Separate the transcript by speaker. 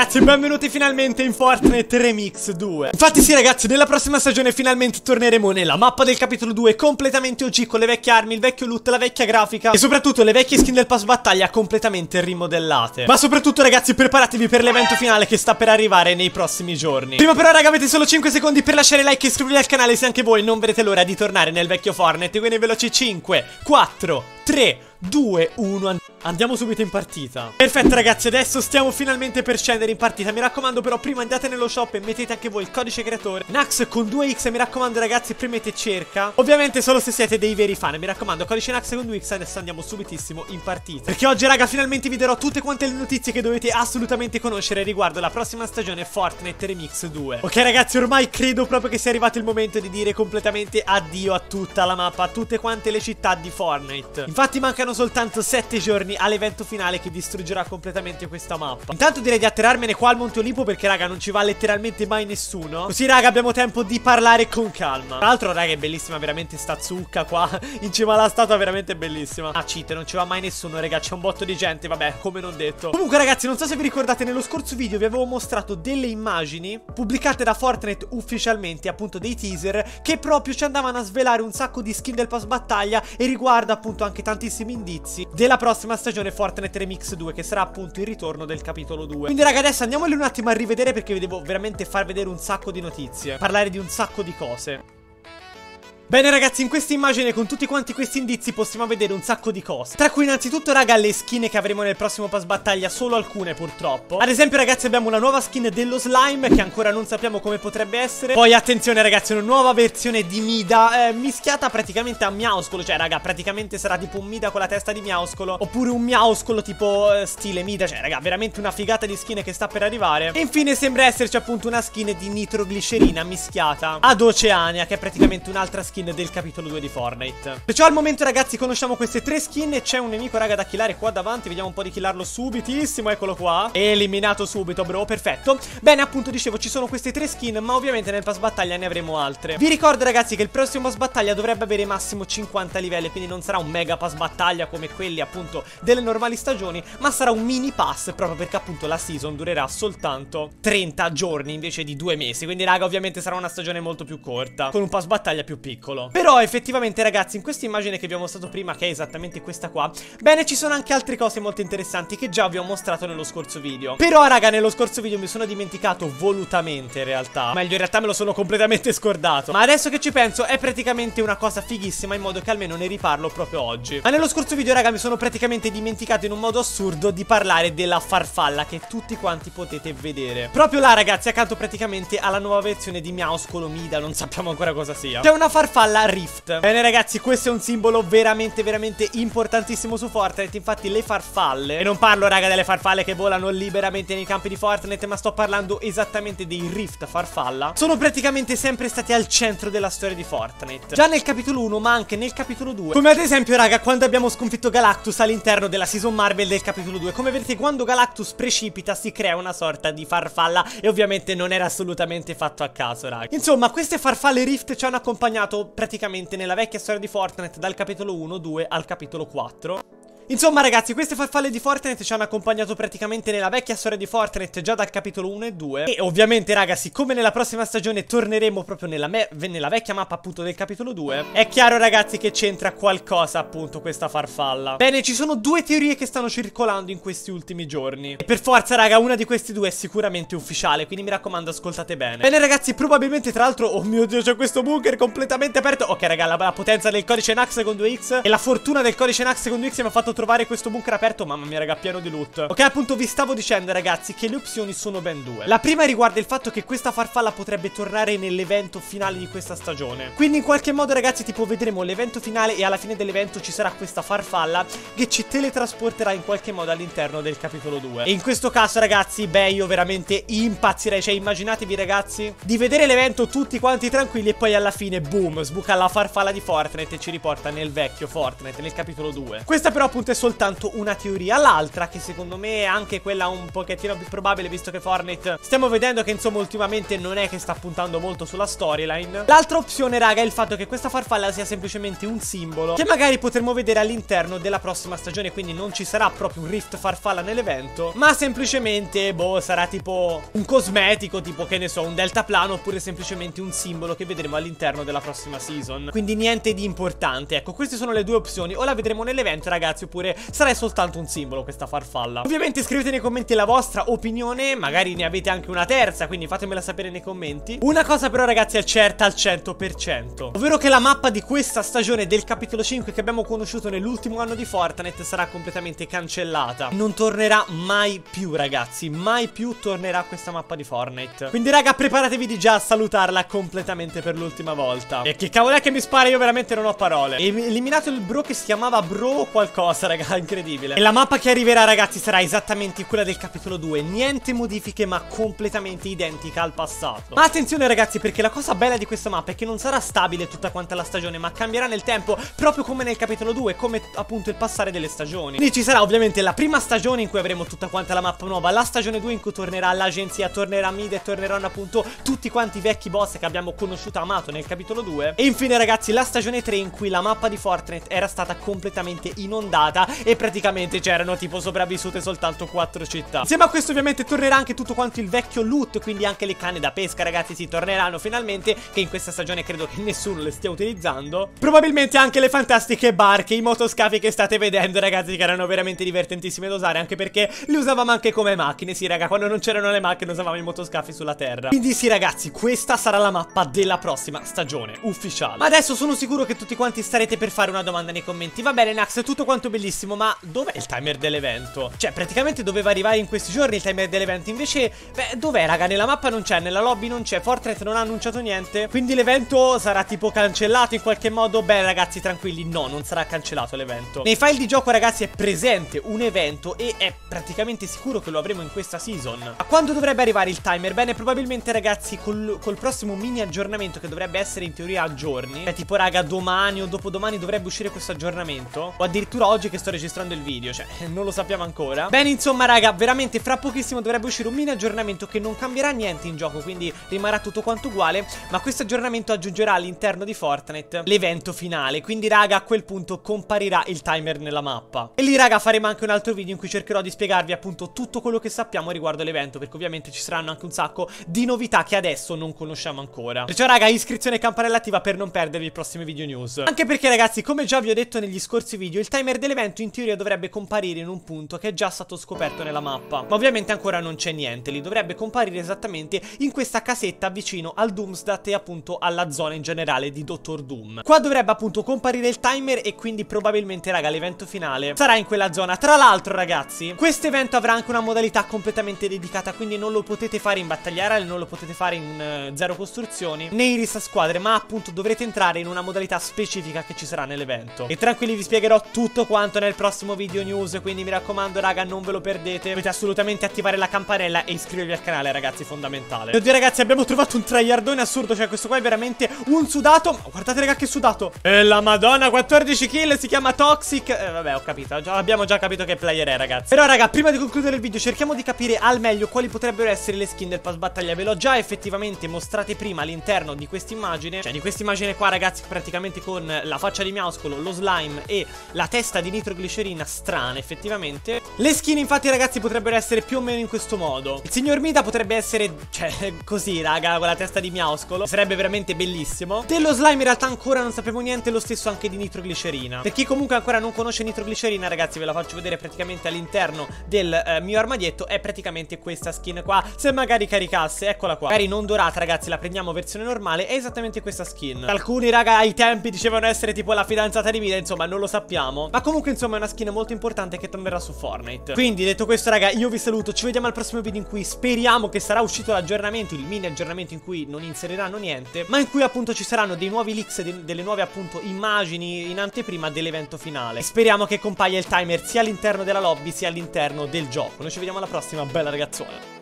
Speaker 1: Ragazzi, benvenuti finalmente in Fortnite Remix 2 Infatti sì ragazzi, nella prossima stagione finalmente torneremo nella mappa del capitolo 2 Completamente OG con le vecchie armi, il vecchio loot, la vecchia grafica E soprattutto le vecchie skin del pass battaglia completamente rimodellate. Ma soprattutto ragazzi, preparatevi per l'evento finale che sta per arrivare nei prossimi giorni. Prima però raga, avete solo 5 secondi per lasciare like e iscrivervi al canale se anche voi non vedete l'ora di tornare nel vecchio Fortnite. Quindi veloci 5, 4, 3, 2, 1 Andiamo subito in partita. Perfetto ragazzi adesso stiamo finalmente per scendere in partita. Mi raccomando però prima andate nello shop e mettete anche voi il codice creatore. Nax con 2x mi raccomando ragazzi premete cerca. Ovviamente solo se siete dei veri fan Mi raccomando codice Nax con 2x adesso andiamo subitissimo in partita. Perché oggi raga finalmente vi darò tutte quante le notizie che dovete assolutamente conoscere Riguardo la prossima stagione Fortnite Remix 2 Ok ragazzi ormai credo proprio che sia arrivato il momento di dire completamente addio a tutta la mappa A tutte quante le città di Fortnite. Infatti mancano soltanto 7 giorni giorni all'evento finale che distruggerà completamente questa mappa. Intanto direi di atterrarmene qua al Monte Olimpo perché raga non ci va letteralmente mai nessuno. Così raga abbiamo tempo di parlare con calma. Tra l'altro raga è bellissima veramente sta zucca qua. In cima alla statua veramente bellissima. Ah cheat non ci va mai nessuno raga c'è un botto di gente vabbè come non detto. Comunque ragazzi non so se vi ricordate nello scorso video vi avevo mostrato delle immagini Pubblicate da Fortnite ufficialmente appunto dei teaser Che proprio ci andavano a svelare un sacco di skin del pass battaglia E riguarda appunto anche tantissimi indizi della prossima stagione Fortnite Remix 2 che sarà appunto il ritorno del capitolo 2 Quindi raga adesso andiamoli un attimo a rivedere perché vi devo veramente far vedere un sacco di notizie Parlare di un sacco di cose Bene ragazzi in questa immagine con tutti quanti questi indizi possiamo vedere un sacco di cose. Tra cui innanzitutto raga le skin che avremo nel prossimo pass battaglia. Solo alcune purtroppo. Ad esempio ragazzi abbiamo una nuova skin dello slime Che ancora non sappiamo come potrebbe essere. Poi attenzione ragazzi una nuova versione di Mida eh, Mischiata praticamente a Miauscolo. Cioè raga praticamente sarà tipo un Mida con la testa di Miauscolo Oppure un Miauscolo tipo eh, stile Mida. Cioè raga veramente una figata di skin che sta per arrivare. E infine sembra esserci appunto una skin di nitroglicerina mischiata ad Oceania Che è praticamente un'altra skin skin del capitolo 2 di Fortnite. Perciò al momento ragazzi conosciamo queste tre skin e c'è un nemico raga da killare qua davanti. Vediamo un po' di killarlo subitissimo, eccolo qua. Eliminato subito bro, perfetto. Bene appunto dicevo ci sono queste tre skin ma ovviamente nel pass battaglia ne avremo altre. Vi ricordo ragazzi che il prossimo pass battaglia dovrebbe avere massimo 50 livelli Quindi non sarà un mega pass battaglia come quelli appunto delle normali stagioni Ma sarà un mini pass proprio perché appunto la season durerà soltanto 30 giorni invece di due mesi. Quindi raga ovviamente sarà una stagione molto più corta Con un pass battaglia più piccolo piccolo. Però effettivamente ragazzi in questa immagine che vi ho mostrato prima Che è esattamente questa qua Bene ci sono anche altre cose molto interessanti Che già vi ho mostrato nello scorso video. Però raga nello scorso video mi sono dimenticato volutamente in realtà. Meglio in realtà me lo sono completamente scordato. Ma adesso che ci penso è praticamente una cosa fighissima In modo che almeno ne riparlo proprio oggi. Ma nello scorso video raga mi sono praticamente dimenticato in un modo assurdo Di parlare della farfalla che tutti quanti potete vedere. Proprio là ragazzi accanto praticamente alla nuova versione di Miauscolo Mida Non sappiamo ancora cosa sia. C'è una farfalla alla Rift. Bene ragazzi questo è un simbolo veramente veramente importantissimo su Fortnite. Infatti le farfalle E non parlo raga delle farfalle che volano liberamente nei campi di Fortnite Ma sto parlando esattamente dei Rift farfalla Sono praticamente sempre stati al centro della storia di Fortnite. Già nel capitolo 1 ma anche nel capitolo 2 Come ad esempio raga quando abbiamo sconfitto Galactus all'interno della season Marvel del capitolo 2 Come vedete quando Galactus precipita si crea una sorta di farfalla E ovviamente non era assolutamente fatto a caso raga. Insomma queste farfalle Rift ci hanno accompagnato praticamente nella vecchia storia di Fortnite dal capitolo 1, 2 al capitolo 4 Insomma ragazzi queste farfalle di Fortnite ci hanno accompagnato praticamente nella vecchia storia di Fortnite già dal capitolo 1 e 2 E ovviamente raga siccome nella prossima stagione torneremo proprio nella, nella vecchia mappa appunto del capitolo 2 È chiaro ragazzi che c'entra qualcosa appunto questa farfalla. Bene ci sono due teorie che stanno circolando in questi ultimi giorni. E per forza raga una di queste due è sicuramente ufficiale quindi mi raccomando ascoltate bene. Bene ragazzi probabilmente tra l'altro oh mio dio c'è questo bunker completamente aperto. Ok raga la, la potenza del codice NAX con 2x e la fortuna del codice NAX con 2x mi ha fatto trovare questo bunker aperto Mamma mia raga pieno di loot. Ok appunto vi stavo dicendo ragazzi che le opzioni sono ben due. La prima riguarda il fatto che questa farfalla potrebbe tornare nell'evento finale di questa stagione. Quindi in qualche modo ragazzi tipo vedremo l'evento finale e alla fine dell'evento ci sarà questa farfalla Che ci teletrasporterà in qualche modo all'interno del capitolo 2 E in questo caso ragazzi beh io veramente impazzirei. Cioè immaginatevi ragazzi di vedere l'evento tutti quanti tranquilli e poi alla fine boom sbuca la farfalla di Fortnite e ci riporta nel vecchio Fortnite nel capitolo 2 Questa però appunto appunto è soltanto una teoria. L'altra, che secondo me è anche quella un pochettino più probabile Visto che Fortnite stiamo vedendo che insomma ultimamente non è che sta puntando molto sulla storyline. L'altra opzione raga è il fatto che questa farfalla sia semplicemente un simbolo Che magari potremmo vedere all'interno della prossima stagione Quindi non ci sarà proprio un rift farfalla nell'evento Ma semplicemente, boh, sarà tipo un cosmetico Tipo che ne so, un deltaplano Oppure semplicemente un simbolo che vedremo all'interno della prossima season. Quindi niente di importante. Ecco, queste sono le due opzioni. O la vedremo nell'evento ragazzi Oppure sarà soltanto un simbolo questa farfalla. Ovviamente scrivete nei commenti la vostra opinione Magari ne avete anche una terza Quindi fatemela sapere nei commenti. Una cosa però ragazzi è certa al 100% Ovvero che la mappa di questa stagione del capitolo 5 Che abbiamo conosciuto nell'ultimo anno di Fortnite Sarà completamente cancellata. Non tornerà mai più ragazzi Mai più tornerà questa mappa di Fortnite. Quindi raga preparatevi di già a salutarla completamente per l'ultima volta. E che cavolo è che mi spara? Io veramente non ho parole. E eliminato il bro che si chiamava bro qualcosa raga incredibile. E la mappa che arriverà ragazzi sarà esattamente quella del capitolo 2 Niente modifiche ma completamente identica al passato. Ma attenzione ragazzi perché la cosa bella di questa mappa è che non sarà stabile tutta quanta la stagione Ma cambierà nel tempo proprio come nel capitolo 2 Come appunto il passare delle stagioni. Quindi ci sarà ovviamente la prima stagione in cui avremo tutta quanta la mappa nuova La stagione 2 in cui tornerà l'agenzia, tornerà Mid e torneranno appunto tutti quanti i vecchi boss che abbiamo conosciuto e amato nel capitolo 2 E infine ragazzi la stagione 3 in cui la mappa di Fortnite era stata completamente inondata E praticamente c'erano tipo sopravvissute soltanto 4 città. Insieme a questo ovviamente tornerà anche tutto quanto il vecchio loot Quindi anche le canne da pesca ragazzi si torneranno finalmente Che in questa stagione credo che nessuno le stia utilizzando. Probabilmente anche le fantastiche barche, i motoscafi che state vedendo ragazzi Che erano veramente divertentissime da usare Anche perché li usavamo anche come macchine. Sì raga quando non c'erano le macchine usavamo i motoscafi sulla terra. Quindi sì ragazzi questa sarà la mappa della prossima stagione ufficiale. Ma adesso sono sicuro che tutti quanti starete per fare una domanda nei commenti. Va bene Nax tutto quanto bellissimo ma dov'è il timer dell'evento? Cioè praticamente doveva arrivare in questi giorni il timer dell'evento Invece beh dov'è raga? Nella mappa non c'è nella lobby non c'è Fortnite non ha annunciato niente. Quindi l'evento sarà tipo cancellato in qualche modo? Beh ragazzi tranquilli no non sarà cancellato l'evento. Nei file di gioco ragazzi è presente un evento E è praticamente sicuro che lo avremo in questa season. A quando dovrebbe arrivare il timer? Bene probabilmente ragazzi col, col prossimo mini aggiornamento Che dovrebbe essere in teoria a giorni. Cioè tipo raga domani o dopodomani dovrebbe uscire questo aggiornamento. O addirittura oggi che sto registrando il video Cioè non lo sappiamo ancora. Bene insomma raga veramente fra pochissimo dovrebbe uscire un mini aggiornamento Che non cambierà niente in gioco Quindi rimarrà tutto quanto uguale Ma questo aggiornamento aggiungerà all'interno di Fortnite L'evento finale Quindi raga a quel punto comparirà il timer nella mappa. E lì raga faremo anche un altro video in cui cercherò di spiegarvi appunto tutto quello che sappiamo riguardo l'evento Perché ovviamente ci saranno anche un sacco di novità che adesso non conosciamo ancora. Perciò raga iscrizione e campanella attiva per non perdervi i prossimi video news. Anche perché ragazzi come già vi ho detto negli scorsi video Il timer dell'evento in teoria dovrebbe comparire in un punto che è già stato scoperto nella mappa. Ma ovviamente ancora non c'è niente lì Dovrebbe comparire esattamente in questa casetta vicino al Doomsdat e appunto alla zona in generale di Dottor Doom. Qua dovrebbe appunto comparire il timer e quindi probabilmente raga l'evento finale sarà in quella zona. Tra l'altro ragazzi questo evento avrà anche una modalità completamente dedicata Quindi non lo potete fare in battaglia reale, non lo potete fare in uh, zero costruzioni Né in rissa squadre ma appunto dovrete entrare in una modalità specifica che ci sarà nell'evento. E tranquilli vi spiegherò tutto quanto nel prossimo video news Quindi mi raccomando raga non ve lo perdete. Dovete assolutamente attivare la campanella e iscrivervi al canale ragazzi fondamentale. Oddio ragazzi abbiamo trovato un tryhardone assurdo Cioè questo qua è veramente un sudato. Guardate raga che sudato. E la madonna 14 kill si chiama Toxic. Eh, Vabbè ho capito già, Abbiamo già capito che player è ragazzi. Però raga prima di concludere il video cerchiamo di capire al meglio Quali potrebbero essere le skin del pass battaglia Ve l'ho già effettivamente mostrate prima all'interno di questa immagine Cioè di questa immagine qua ragazzi praticamente con la faccia di Miauscolo Lo slime e la testa di nitroglicerina strana effettivamente. Le skin infatti ragazzi potrebbero essere più o meno in questo modo. Il signor Mida potrebbe essere cioè così raga con la testa di Miauscolo Sarebbe veramente bellissimo. Dello slime in realtà ancora non sapevo niente Lo stesso anche di nitroglicerina. Per chi comunque ancora non conosce nitroglicerina ragazzi ve la faccio vedere praticamente all'interno del eh, mio armadietto. È praticamente questa skin qua. Se magari caricasse eccola qua. Magari non dorata ragazzi la prendiamo versione normale. È esattamente questa skin. Alcuni raga ai tempi dicevano essere tipo la fidanzata di Mida Insomma non lo sappiamo. Ma comunque insomma è una skin molto importante che tornerà su Fortnite. Quindi detto questo raga io vi saluto Ci vediamo al prossimo video in cui speriamo che sarà uscito l'aggiornamento Il mini aggiornamento in cui non inseriranno niente Ma in cui appunto ci saranno dei nuovi leaks de Delle nuove appunto immagini in anteprima dell'evento finale. Speriamo che compaia il timer sia all'interno della lobby sia all'interno del gioco. Noi ci vediamo alla prossima bella ragazzuola